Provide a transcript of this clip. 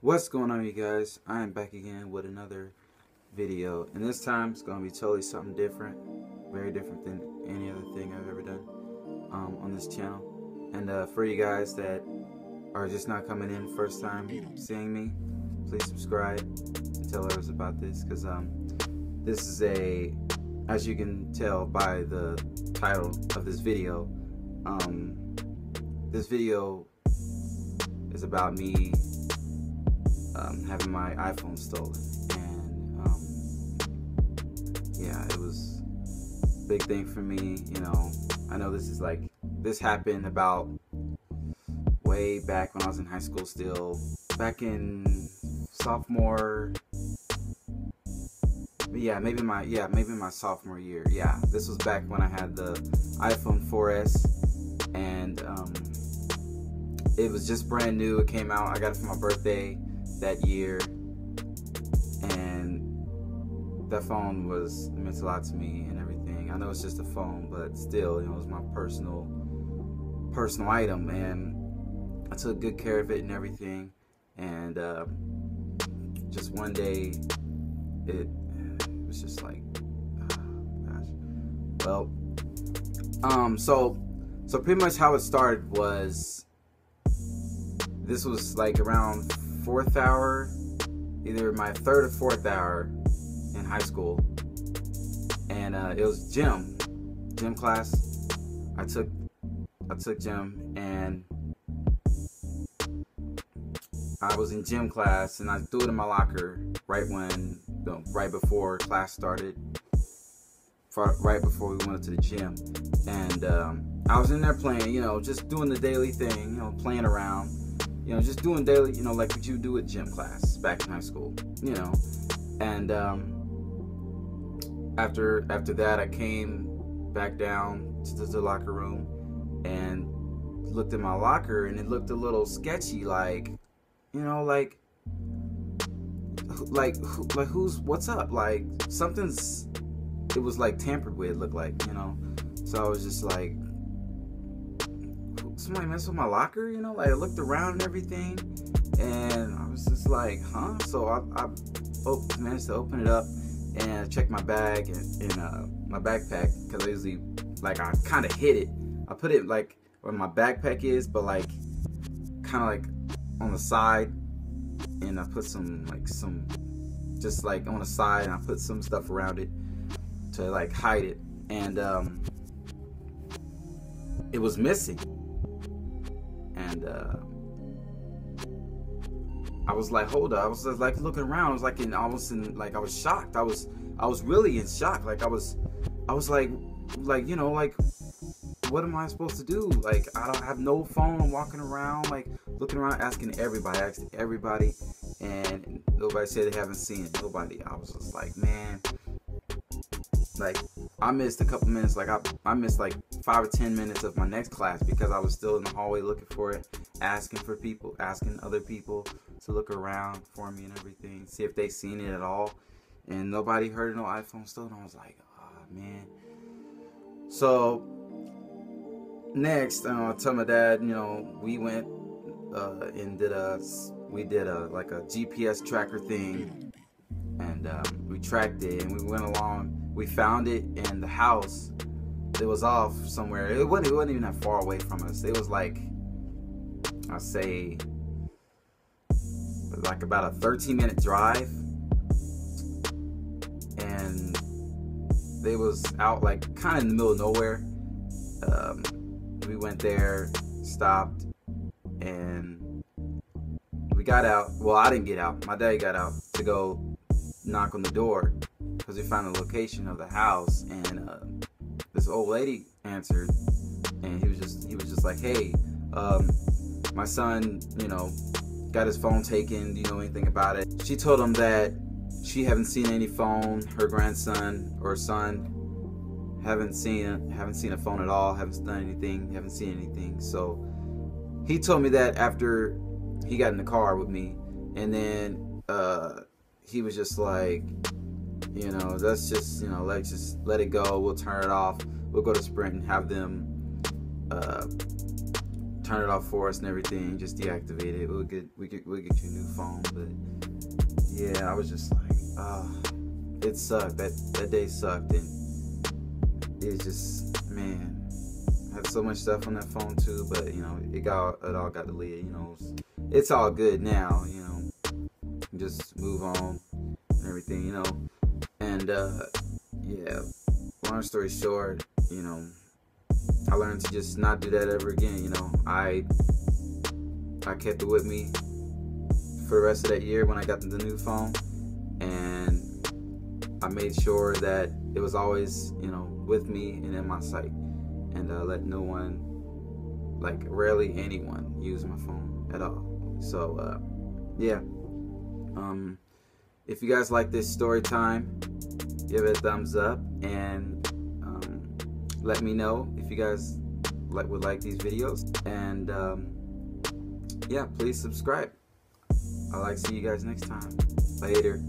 What's going on you guys? I am back again with another video and this time it's going to be totally something different very different than any other thing I've ever done um, on this channel and uh, for you guys that are just not coming in first time seeing me please subscribe and tell others about this because um, this is a as you can tell by the title of this video um, this video is about me um, having my iPhone stolen. And um, yeah, it was a big thing for me. You know, I know this is like, this happened about way back when I was in high school still. Back in sophomore, yeah, maybe my, yeah, maybe my sophomore year. Yeah, this was back when I had the iPhone 4S and um, it was just brand new. It came out. I got it for my birthday that year, and that phone was meant a lot to me and everything. I know it's just a phone, but still, you know, it was my personal personal item, and I took good care of it and everything. And uh, just one day, it, it was just like, oh, gosh. Well, um, so so pretty much how it started was this was like around fourth hour, either my third or fourth hour in high school, and uh, it was gym, gym class. I took I took gym and I was in gym class and I threw it in my locker right when right before class started, right before we went to the gym, and um, I was in there playing, you know, just doing the daily thing, you know, playing around you know, just doing daily, you know, like what you do at gym class back in high school, you know. And um, after after that, I came back down to the locker room and looked at my locker, and it looked a little sketchy, like, you know, like, like, like who's what's up? Like something's. It was like tampered with. It looked like, you know. So I was just like, somebody messed with my locker, you know, like I looked around and everything, and I was just like, huh? So I, I managed to open it up and check my bag and, and uh, my backpack because I usually, like, I kind of hid it. I put it like where my backpack is, but like kind of like on the side, and I put some like some just like on the side, and I put some stuff around it to like hide it, and um, it was missing and uh, I was like, hold up. I was like looking around. I was like in almost in like I was shocked. I was I was really in shock. Like I was I was like like you know like what am I supposed to do? Like I don't have no phone. I'm walking around like looking around asking everybody, asking everybody, and nobody said they haven't seen it. Nobody. I was just like, man, like I missed a couple minutes. Like I, I missed like five or ten minutes of my next class because I was still in the hallway looking for it, asking for people, asking other people to look around for me and everything, see if they seen it at all. And nobody heard no iPhone still, stolen. I was like, oh man. So next, uh, I tell my dad, you know, we went uh, and did a, we did a like a GPS tracker thing, and um, we tracked it, and we went along we found it in the house. It was off somewhere. It wasn't, it wasn't even that far away from us. It was like, I say, like about a 13 minute drive. And they was out like kind of in the middle of nowhere. Um, we went there, stopped, and we got out. Well, I didn't get out. My dad got out to go knock on the door because we found the location of the house and uh, old lady answered and he was just he was just like hey um, my son you know got his phone taken do you know anything about it she told him that she haven't seen any phone her grandson or son haven't seen haven't seen a phone at all haven't done anything haven't seen anything so he told me that after he got in the car with me and then uh, he was just like you know, let's just, you know, let's just let it go. We'll turn it off. We'll go to Sprint and have them uh, turn it off for us and everything, just deactivate it. We'll get we get we'll get you a new phone. But yeah, I was just like, ah, it sucked. That that day sucked, and it's just man. I had so much stuff on that phone too, but you know, it got it all got deleted. You know, it's, it's all good now. You know, just move on and everything. You know, and uh, yeah. Long story short, you know, I learned to just not do that ever again. You know, I I kept it with me for the rest of that year when I got the new phone, and I made sure that it was always you know with me and in my sight, and uh, let no one, like rarely anyone, use my phone at all. So uh, yeah, um, if you guys like this story time, give it a thumbs up and let me know if you guys like would like these videos. And um, yeah please subscribe. I like see you guys next time. Later